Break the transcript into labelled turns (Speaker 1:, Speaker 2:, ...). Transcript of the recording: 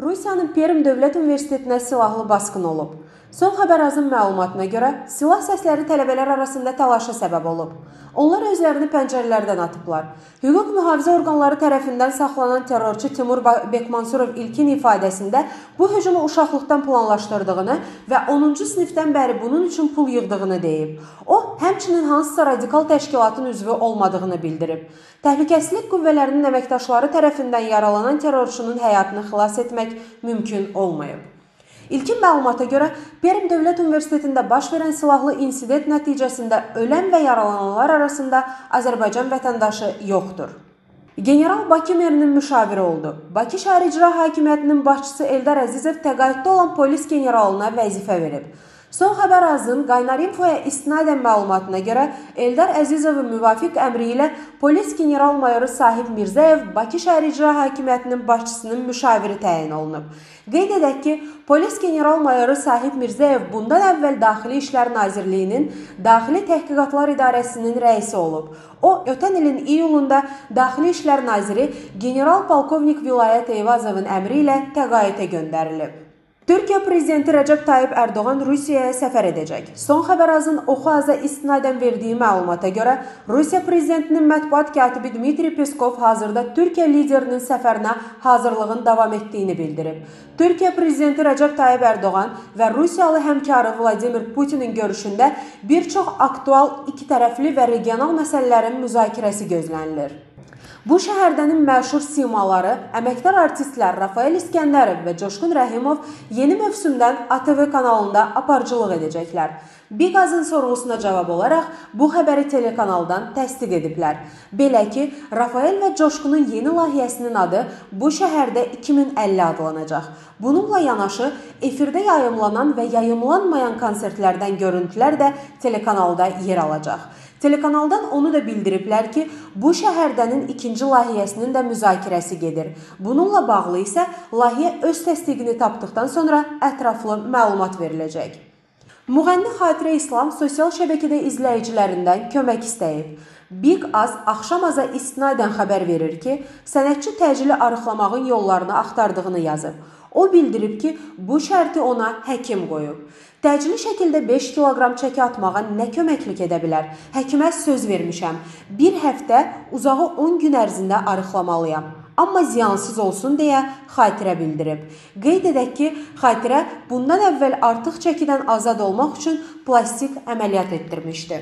Speaker 1: Rusiyanın Perm Dövlət Universitetinə silahlı basqın olub. Son xəbərazın məlumatına görə silah səsləri tələbələr arasında təlaşa səbəb olub. Onlar özlərini pəncərələrdən atıblar. Hüquq mühafizə orqanları tərəfindən saxlanan terrorçu Timur Bekmansurov ilkin ifadəsində bu hücumu uşaqlıqdan planlaşdırdığını və 10-cu sinifdən bəri bunun üçün pul yığdığını deyib. O, həmçinin hansısa radikal təşkilatın üzvü olmadığını bildirib. Təhlükəsizlik qüvvələrinin əməkdaşları tərəfindən yaralanan terrorçunun həyatını xilas etmək mümkün olmayıb. İlkin məlumata görə Perm Dövlət Universitetində baş verən silahlı insident nəticəsində ölən və yaralananlar arasında Azərbaycan vətəndaşı yoxdur. General Bakı merinin müşaviri oldu. Bakı şəhər icra hakimiyyətinin başçısı Eldar Əzizov təqaüddə olan polis generalına vəzifə verib. Son xəbər azın Qaynar Infoya istinadən məlumatına görə Eldar Əzizovun müvafiq əmri ilə polis general-mayoru Sahib Mirzəyev Bakı şəhər icra hakimiyyətinin başçısının müşaviri təyin olunub. Qeyd edək ki, polis general-mayoru Sahib Mirzəyev bundan əvvəl Daxili İşlər Nazirliyinin Daxili Təhqiqatlar İdarəsinin rəisi olub. O, ötən ilin iyulunda Daxili İşlər naziri general-polkovnik Vilayət Eyvazovun əmri ilə təqaüdə göndərilib. Türkiyə prezidenti Rəcəb Tayyib Ərdoğan Rusiyaya səfər edəcək. Son xəbərazın Oxu-Aza istinadən verdiyi məlumata görə Rusiya prezidentinin mətbuat katibi Dmitri Peskov hazırda Türkiyə liderinin səfərinə hazırlığın davam etdiyini bildirib. Türkiyə prezidenti Rəcəb Tayyib Ərdoğan və Rusiyalı həmkarı Vladimir Putinin görüşündə bir çox aktual iki tərəfli və regional məsələlərin müzakirəsi gözlənilir. Bu şəhərdənin məşhur simaları, əməkdar artistlər Rafael İskəndərov və Coşqun Rəhimov yeni mövsümdən ATV kanalında aparıcılıq edəcəklər. Biqazın sorğusuna cavab olaraq bu xəbəri telekanaldan təsdiq ediblər. Belə ki, Rafael və Coşqunun yeni layihəsinin adı bu şəhərdə 2050 adlanacaq. Bununla yanaşı efirdə yayımlanan və yayımlanmayan konsertlərdən görüntülər də telekanalda yer alacaq. Telekanaldan onu da bildiriblər ki, bu şəhərdənin ikinci layihəsinin də müzakirəsi gedir. Bununla bağlı isə layihə öz təsdiqini tapdıqdan sonra ətraflı məlumat veriləcək. Müğənni Xatirə İslam sosial şəbəkədə izləyicilərindən kömək istəyib. Big Az axşamaza istinadən xəbər verir ki, sənətçi təcili arıqlamağın yollarını axtardığını yazıb. O bildirib ki, bu şərti ona həkim qoyub. Təcili şəkildə 5 kiloqram çəki atmağa nə köməklik edə bilər? Həkimə söz vermişəm. Bir həftə uzağı 10 gün ərzində arıqlamalıyam. Amma ziyansız olsun deyə Xatirə bildirib. Qeyd edək ki, Xatirə bundan əvvəl artıq çəkidən azad olmaq üçün plastik əməliyyat etdirmişdi.